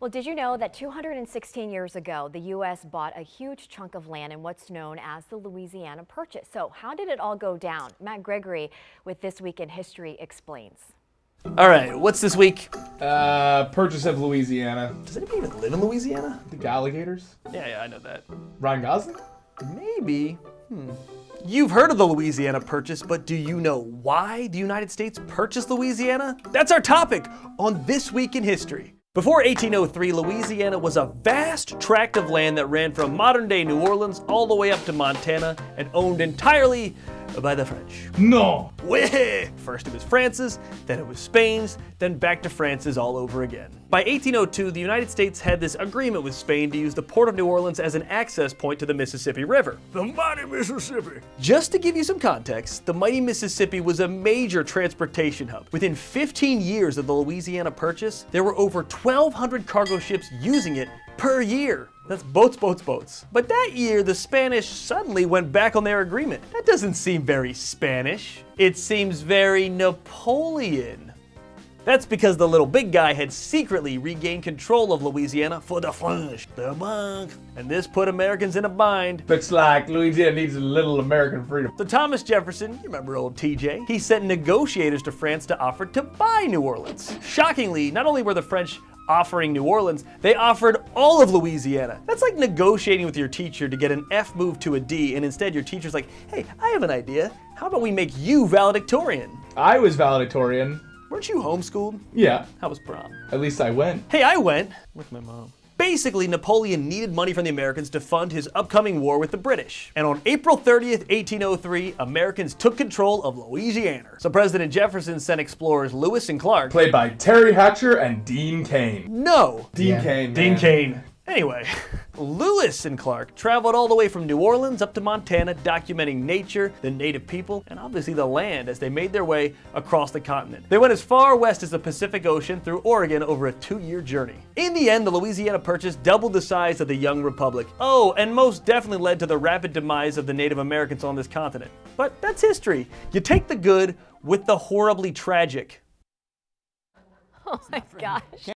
Well, did you know that 216 years ago, the U.S. bought a huge chunk of land in what's known as the Louisiana Purchase? So, how did it all go down? Matt Gregory with This Week in History explains. All right, what's this week? Uh, purchase of Louisiana. Does anybody even live in Louisiana? The alligators. Yeah, yeah, I know that. Ryan Gosling. Maybe. Hmm. You've heard of the Louisiana Purchase, but do you know why the United States purchased Louisiana? That's our topic on This Week in History. Before 1803, Louisiana was a vast tract of land that ran from modern day New Orleans all the way up to Montana and owned entirely by the French. No. Way! First it was France's, then it was Spain's, then back to France's all over again. By 1802, the United States had this agreement with Spain to use the port of New Orleans as an access point to the Mississippi River. The mighty Mississippi! Just to give you some context, the mighty Mississippi was a major transportation hub. Within 15 years of the Louisiana Purchase, there were over 1,200 cargo ships using it per year. That's boats, boats, boats. But that year, the Spanish suddenly went back on their agreement. That doesn't seem very Spanish. It seems very Napoleon. That's because the little big guy had secretly regained control of Louisiana for the French, the monk, and this put Americans in a bind. Looks like Louisiana needs a little American freedom. So Thomas Jefferson, you remember old TJ, he sent negotiators to France to offer to buy New Orleans. Shockingly, not only were the French offering New Orleans, they offered all of Louisiana. That's like negotiating with your teacher to get an F moved to a D, and instead your teacher's like, hey, I have an idea. How about we make you valedictorian? I was valedictorian. Weren't you homeschooled? Yeah. How was prom? At least I went. Hey, I went with my mom. Basically, Napoleon needed money from the Americans to fund his upcoming war with the British. And on April 30th, 1803, Americans took control of Louisiana. So President Jefferson sent explorers Lewis and Clark. Played by Teri Hatcher and Dean Cain. No! Dean Yeah. Cain. Dean man. Cain. Anyway, Lewis and Clark traveled all the way from New Orleans up to Montana, documenting nature, the native people, and obviously the land as they made their way across the continent. They went as far west as the Pacific Ocean through Oregon over a two year journey. In the end, the Louisiana Purchase doubled the size of the young republic. Oh, and most definitely led to the rapid demise of the Native Americans on this continent. But that's history. You take the good with the horribly tragic. Oh my gosh.